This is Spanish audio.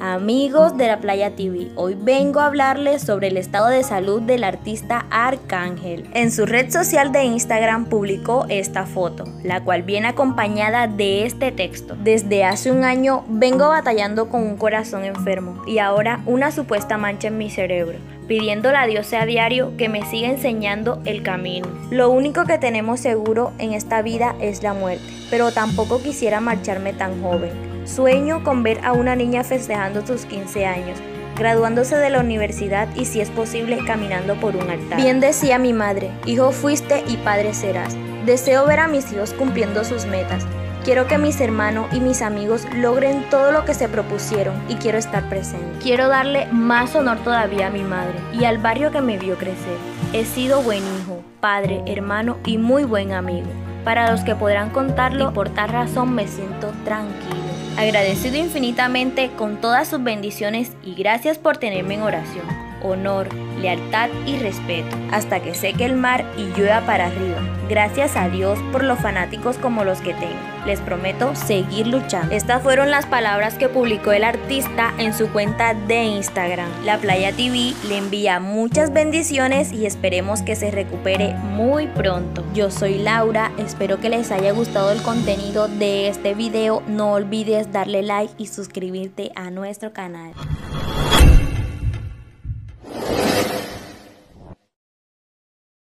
Amigos de la Playa TV, hoy vengo a hablarles sobre el estado de salud del artista Arcángel. En su red social de Instagram publicó esta foto, la cual viene acompañada de este texto. Desde hace un año vengo batallando con un corazón enfermo y ahora una supuesta mancha en mi cerebro pidiéndole a Dios a diario que me siga enseñando el camino. Lo único que tenemos seguro en esta vida es la muerte, pero tampoco quisiera marcharme tan joven. Sueño con ver a una niña festejando sus 15 años, graduándose de la universidad y si es posible caminando por un altar. Bien decía mi madre, hijo fuiste y padre serás. Deseo ver a mis hijos cumpliendo sus metas. Quiero que mis hermanos y mis amigos logren todo lo que se propusieron y quiero estar presente. Quiero darle más honor todavía a mi madre y al barrio que me vio crecer. He sido buen hijo, padre, hermano y muy buen amigo. Para los que podrán contarlo, y por tal razón me siento tranquilo. Agradecido infinitamente con todas sus bendiciones y gracias por tenerme en oración, honor, lealtad y respeto, hasta que seque el mar y llueva para arriba. Gracias a Dios por los fanáticos como los que tengo. Les prometo seguir luchando. Estas fueron las palabras que publicó el artista en su cuenta de Instagram. La Playa TV le envía muchas bendiciones y esperemos que se recupere muy pronto. Yo soy Laura, espero que les haya gustado el contenido de este video. No olvides darle like y suscribirte a nuestro canal.